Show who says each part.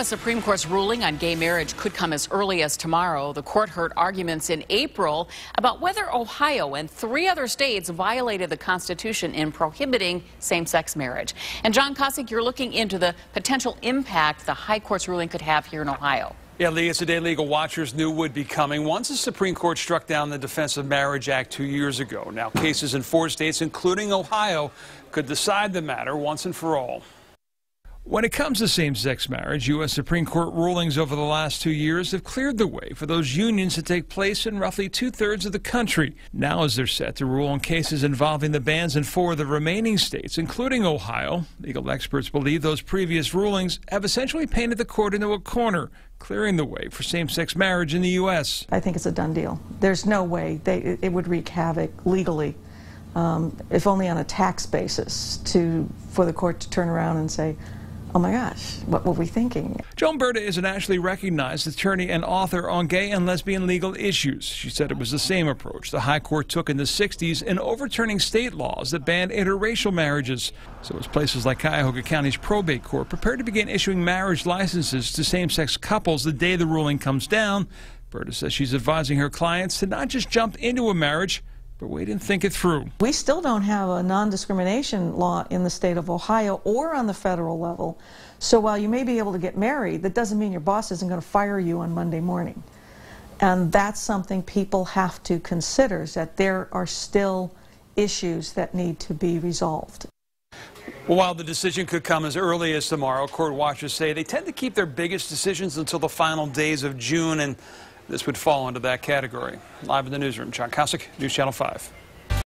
Speaker 1: A Supreme Court's ruling on gay marriage could come as early as tomorrow. The court heard arguments in April about whether Ohio and three other states violated the Constitution in prohibiting same-sex marriage. And John Kosich, you're looking into the potential impact the High Court's ruling could have here in Ohio.
Speaker 2: Yeah, Lee, it's a day legal watchers knew would be coming once the Supreme Court struck down the Defense of Marriage Act two years ago. Now, cases in four states, including Ohio, could decide the matter once and for all. When it comes to same sex marriage, U.S. Supreme Court rulings over the last two years have cleared the way for those unions to take place in roughly two thirds of the country. Now, as they're set to rule on cases involving the bans in four of the remaining states, including Ohio, legal experts believe those previous rulings have essentially painted the court into a corner, clearing the way for same sex marriage in the U.S.
Speaker 3: I think it's a done deal. There's no way they, it would wreak havoc legally. Um, if only on a tax basis, to for the court to turn around and say, oh my gosh, what were we thinking?
Speaker 2: Joan Burda is a nationally recognized attorney and author on gay and lesbian legal issues. She said it was the same approach the High Court took in the 60s in overturning state laws that banned interracial marriages. So as places like Cuyahoga County's probate court prepare to begin issuing marriage licenses to same-sex couples the day the ruling comes down, Burda says she's advising her clients to not just jump into a marriage, but we didn't think it through.
Speaker 3: We still don't have a non-discrimination law in the state of Ohio or on the federal level. So while you may be able to get married, that doesn't mean your boss isn't going to fire you on Monday morning. And that's something people have to consider, is that there are still issues that need to be resolved.
Speaker 2: Well, while the decision could come as early as tomorrow, court watchers say they tend to keep their biggest decisions until the final days of June, and this would fall into that category. Live in the newsroom, John Kosich, News Channel 5.